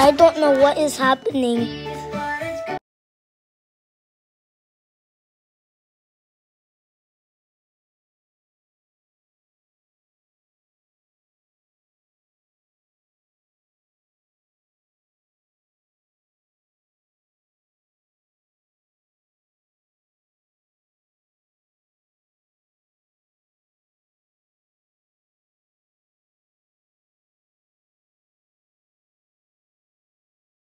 I don't know what is happening.